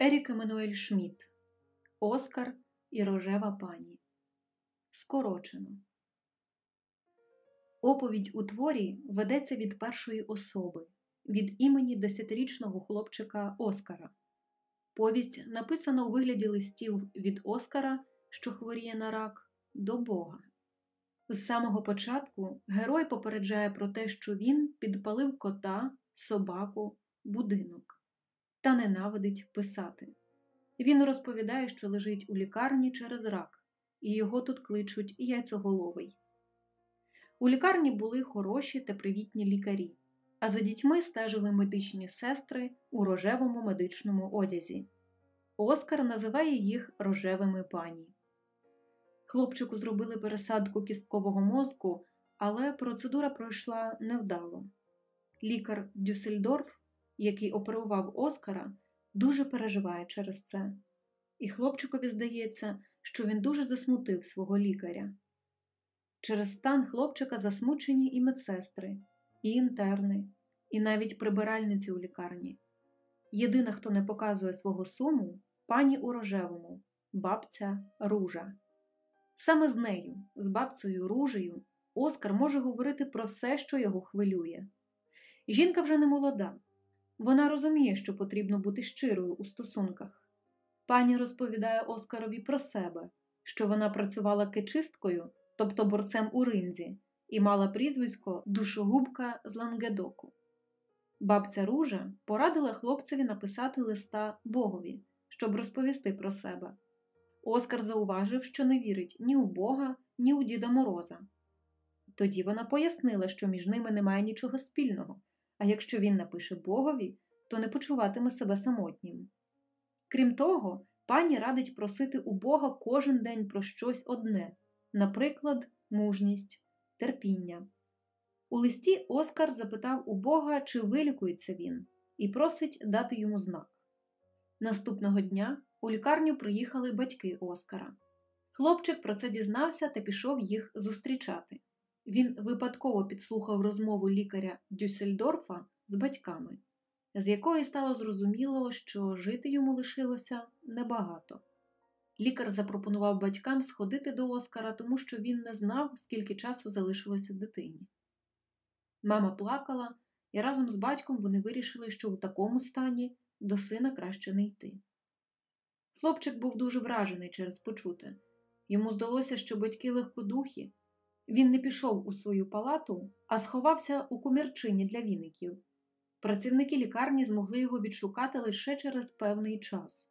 Ерік Еммануель Шмідт Оскар і Рожева пані. Скорочено. Оповідь у творі ведеться від першої особи, від імені десятирічного хлопчика Оскара. Повість написана у вигляді листів від Оскара, що хворіє на рак, до Бога. З самого початку герой попереджає про те, що він підпалив кота, собаку, будинок та ненавидить писати. Він розповідає, що лежить у лікарні через рак, і його тут кличуть яйцоголовий. У лікарні були хороші та привітні лікарі, а за дітьми стежили медичні сестри у рожевому медичному одязі. Оскар називає їх рожевими пані. Хлопчику зробили пересадку кісткового мозку, але процедура пройшла невдало. Лікар Дюссельдорф, який оперував Оскара, дуже переживає через це, і хлопчикові здається, що він дуже засмутив свого лікаря. Через стан хлопчика засмучені і медсестри, і інтерни, і навіть прибиральниці у лікарні. Єдина, хто не показує свого суму, пані у рожевому, бабця ружа. Саме з нею, з бабцею ружею, Оскар може говорити про все, що його хвилює. Жінка вже не молода, вона розуміє, що потрібно бути щирою у стосунках. Пані розповідає Оскарові про себе, що вона працювала кичисткою, тобто борцем у ринзі, і мала прізвисько душогубка з Лангедоку. Бабця Ружа порадила хлопцеві написати листа Богові, щоб розповісти про себе. Оскар зауважив, що не вірить ні у Бога, ні у Діда Мороза. Тоді вона пояснила, що між ними немає нічого спільного, а якщо він напише Богові, то не почуватиме себе самотнім. Крім того, пані радить просити у Бога кожен день про щось одне, наприклад, мужність, терпіння. У листі Оскар запитав у Бога, чи вилікується він, і просить дати йому знак. Наступного дня у лікарню приїхали батьки Оскара. Хлопчик про це дізнався та пішов їх зустрічати. Він випадково підслухав розмову лікаря Дюссельдорфа з батьками, з якої стало зрозуміло, що жити йому лишилося небагато. Лікар запропонував батькам сходити до Оскара, тому що він не знав, скільки часу залишилося дитині. Мама плакала, і разом з батьком вони вирішили, що в такому стані до сина краще не йти. Хлопчик був дуже вражений через почуте. Йому здалося, що батьки легкодухі. Він не пішов у свою палату, а сховався у кумірчині для віників. Працівники лікарні змогли його відшукати лише через певний час.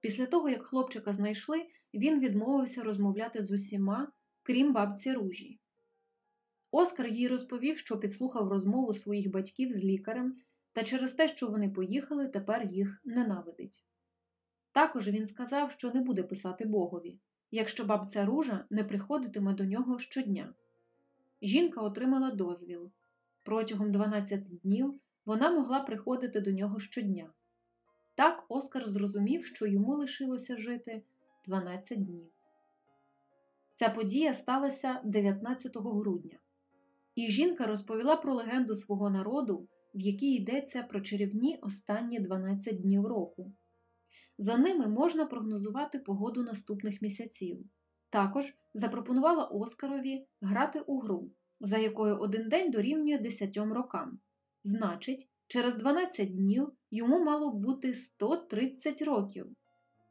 Після того, як хлопчика знайшли, він відмовився розмовляти з усіма, крім бабці ружі. Оскар їй розповів, що підслухав розмову своїх батьків з лікарем, та через те, що вони поїхали, тепер їх ненавидить. Також він сказав, що не буде писати Богові, якщо бабця ружа не приходитиме до нього щодня. Жінка отримала дозвіл. Протягом 12 днів вона могла приходити до нього щодня. Так Оскар зрозумів, що йому лишилося жити 12 днів. Ця подія сталася 19 грудня, і жінка розповіла про легенду свого народу, в якій йдеться про чарівні останні 12 днів року. За ними можна прогнозувати погоду наступних місяців. Також запропонувала Оскарові грати у гру, за якою один день дорівнює 10 рокам. Значить, через 12 днів йому мало бути 130 років.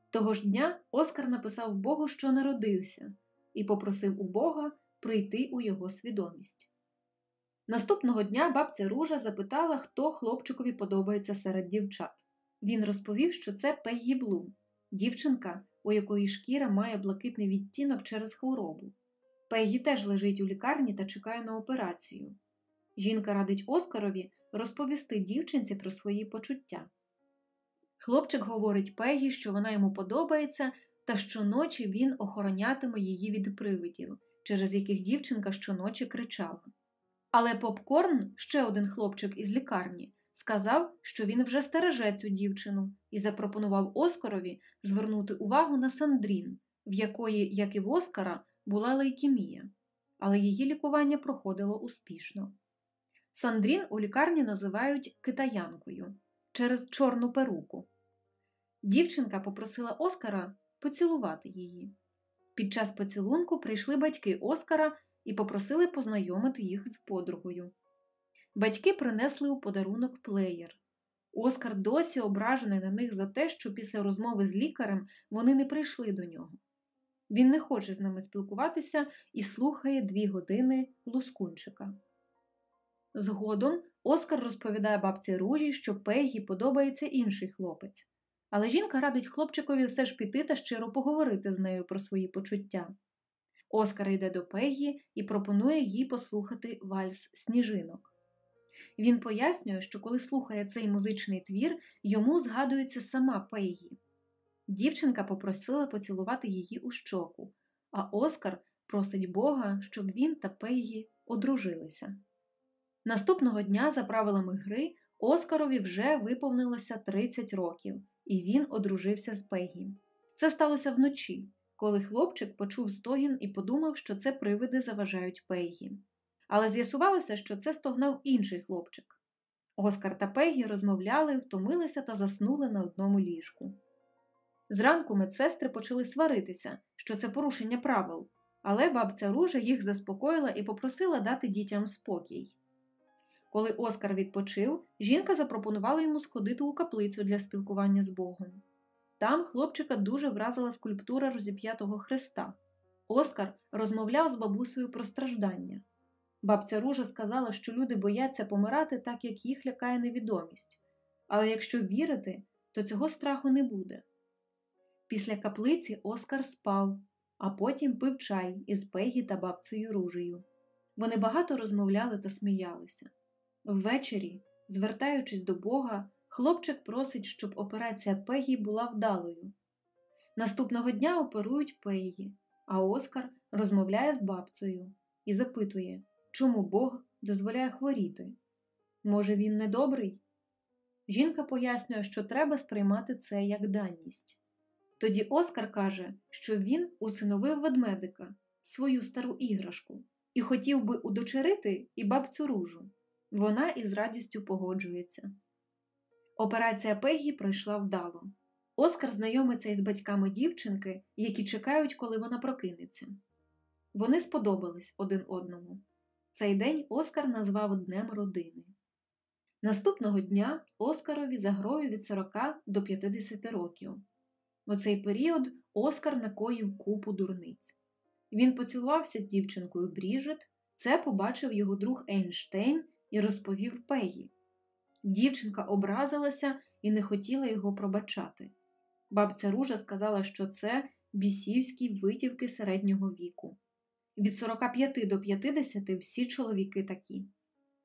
Того ж дня Оскар написав Богу, що народився, і попросив у Бога прийти у його свідомість. Наступного дня бабця Ружа запитала, хто хлопчикові подобається серед дівчат. Він розповів, що це Пеггі Блум, дівчинка, у якої шкіра має блакитний відтінок через хворобу. Пеггі теж лежить у лікарні та чекає на операцію. Жінка радить Оскарові розповісти дівчинці про свої почуття. Хлопчик говорить Пегі, що вона йому подобається, та щоночі він охоронятиме її від привидів, через яких дівчинка щоночі кричала. Але Попкорн, ще один хлопчик із лікарні, сказав, що він вже стереже цю дівчину, і запропонував Оскарові звернути увагу на Сандрін, в якої, як і в Оскара, була лейкемія, але її лікування проходило успішно. Сандрін у лікарні називають китаянкою через чорну перуку. Дівчинка попросила Оскара поцілувати її. Під час поцілунку прийшли батьки Оскара і попросили познайомити їх з подругою. Батьки принесли у подарунок плеєр. Оскар досі ображений на них за те, що після розмови з лікарем вони не прийшли до нього. Він не хоче з ними спілкуватися і слухає дві години лускунчика. Згодом Оскар розповідає бабці Ружі, що Пегі подобається інший хлопець, але жінка радить хлопчикові все ж піти та щиро поговорити з нею про свої почуття. Оскар йде до Пегі і пропонує їй послухати вальс сніжинок. Він пояснює, що коли слухає цей музичний твір, йому згадується сама Пегі. Дівчинка попросила поцілувати її у щоку, а Оскар просить Бога, щоб він та Пегі одружилися. Наступного дня, за правилами гри, Оскарові вже виповнилося 30 років, і він одружився з Пегі. Це сталося вночі, коли хлопчик почув стогін і подумав, що це привиди заважають Пегі. Але з'ясувалося, що це стогнав інший хлопчик. Оскар та Пегі розмовляли, втомилися та заснули на одному ліжку. Зранку медсестри почали сваритися, що це порушення правил, але бабця Ружа їх заспокоїла і попросила дати дітям спокій. Коли Оскар відпочив, жінка запропонувала йому сходити у каплицю для спілкування з Богом. Там хлопчика дуже вразила скульптура розіп'ятого Христа. Оскар розмовляв з бабусею про страждання. Бабця Ружа сказала, що люди бояться помирати так, як їх лякає невідомість, але якщо вірити, то цього страху не буде. Після каплиці Оскар спав, а потім пив чай із Пегі та бабцею Ружею. Вони багато розмовляли та сміялися. Ввечері, звертаючись до Бога, хлопчик просить, щоб операція Пегі була вдалою. Наступного дня оперують Пегі, а Оскар розмовляє з бабцею і запитує, чому Бог дозволяє хворіти. Може, він недобрий? Жінка пояснює, що треба сприймати це як данність. Тоді Оскар каже, що він усиновив ведмедика, свою стару іграшку, і хотів би удочерити і бабцю ружу. Вона із радістю погоджується. Операція Пегі пройшла вдало. Оскар знайомиться із батьками дівчинки, які чекають, коли вона прокинеться. Вони сподобались один одному. Цей день Оскар назвав Днем родини. Наступного дня Оскарові за грою від 40 до 50 років. У цей період Оскар накоїв купу дурниць. Він поцілувався з дівчинкою Бріжет, це побачив його друг Ейнштейн і розповів Пегі. Дівчинка образилася і не хотіла його пробачати. Бабця Ружа сказала, що це бісівські витівки середнього віку. Від 45 до 50 всі чоловіки такі.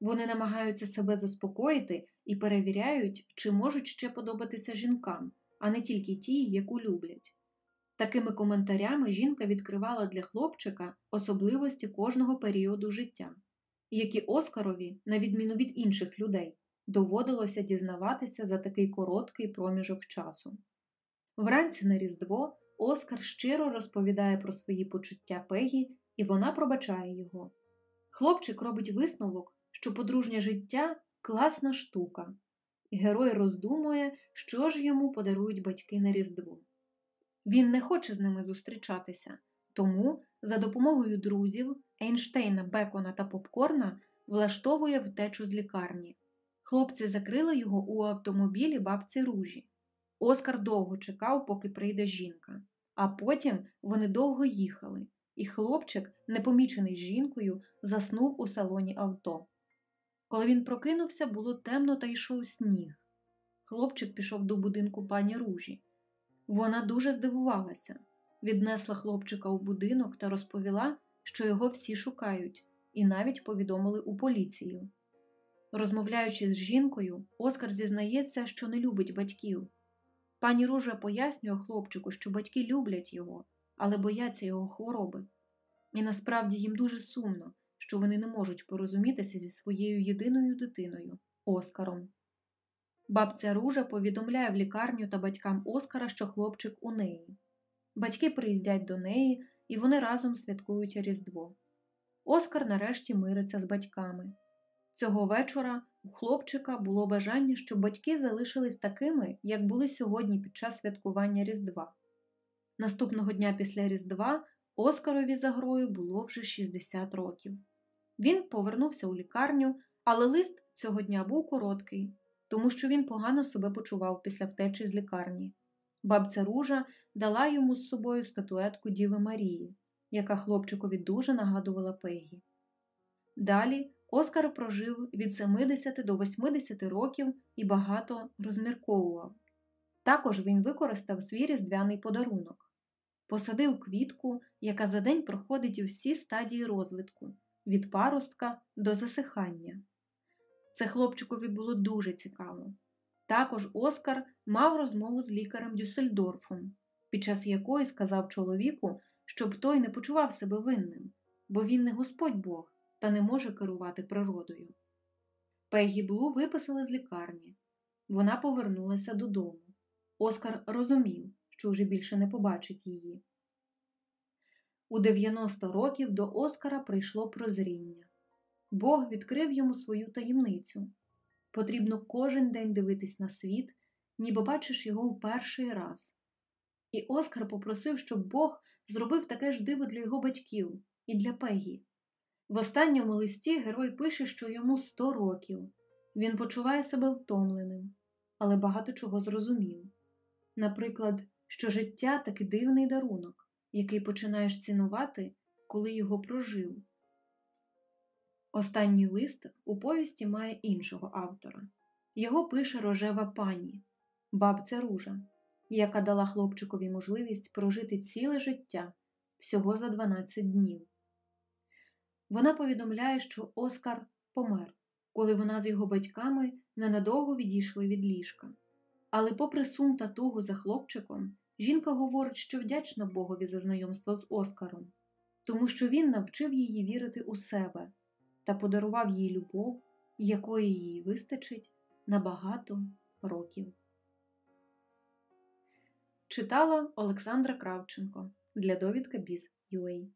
Вони намагаються себе заспокоїти і перевіряють, чи можуть ще подобатися жінкам, а не тільки ті, яку люблять. Такими коментарями жінка відкривала для хлопчика особливості кожного періоду життя, які Оскарові, на відміну від інших людей, доводилося дізнаватися за такий короткий проміжок часу. Вранці на Різдво Оскар щиро розповідає про свої почуття Пегі, і вона пробачає його. Хлопчик робить висновок, що подружнє життя класна штука, герой роздумує, що ж йому подарують батьки на Різдво. Він не хоче з ними зустрічатися, тому за допомогою друзів Ейнштейна, Бекона та Попкорна влаштовує втечу з лікарні. Хлопці закрили його у автомобілі бабці ружі. Оскар довго чекав, поки прийде жінка, а потім вони довго їхали, і хлопчик, непомічений жінкою, заснув у салоні авто. Коли він прокинувся, було темно та йшов сніг. Хлопчик пішов до будинку пані ружі. Вона дуже здивувалася, віднесла хлопчика у будинок та розповіла, що його всі шукають, і навіть повідомили у поліцію. Розмовляючи з жінкою, Оскар зізнається, що не любить батьків. Пані Ружа пояснює хлопчику, що батьки люблять його, але бояться його хвороби. І насправді їм дуже сумно, що вони не можуть порозумітися зі своєю єдиною дитиною Оскаром. Бабця Ружа повідомляє в лікарню та батькам Оскара, що хлопчик у неї. Батьки приїздять до неї, і вони разом святкують Різдво. Оскар нарешті мириться з батьками. Цього вечора У хлопчика було бажання, щоб батьки залишились такими, як були сьогодні під час святкування Різдва. Наступного дня після Різдва Оскарові за грою було вже 60 років. Він повернувся у лікарню, але лист цього дня був короткий, тому що він погано себе почував після втечі з лікарні. Бабця Ружа дала йому з собою статуетку Діви Марії, яка хлопчикові дуже нагадувала Пегі. Далі Оскар прожив від 70 до 80 років і багато розмірковував. Також він використав свій різдвяний подарунок, посадив квітку, яка за день проходить всі стадії розвитку від паростка до засихання. Це хлопчикові було дуже цікаво. Також Оскар мав розмову з лікарем Дюссельдорфом, під час якої сказав чоловіку, щоб той не почував себе винним, бо він не Господь Бог та не може керувати природою. Пегі Блу виписали з лікарні. Вона повернулася додому. Оскар розумів, що вже більше не побачить її. У 90 років до Оскара прийшло прозріння. Бог відкрив йому свою таємницю. Потрібно кожен день дивитись на світ, ніби бачиш його в перший раз. І Оскар попросив, щоб Бог зробив таке ж диво для його батьків і для Пегі. В останньому листі герой пише, що йому 100 років. Він почуває себе втомленим, але багато чого зрозумів. Наприклад, що життя таки дивний дарунок, який починаєш цінувати, коли його прожив. Останній лист у повісті має іншого автора. Його пише рожева пані, бабця Ружа, яка дала хлопчикові можливість прожити ціле життя всього за 12 днів. Вона повідомляє, що Оскар помер, коли вона з його батьками ненадовго відійшли від ліжка. Але, попри сум та тугу за хлопчиком, жінка говорить, що вдячна Богові за знайомство з Оскаром, тому що він навчив її вірити у себе та подарував їй любов, якої їй вистачить на багато років. Читала Олександра Кравченко для довідка Біз.UA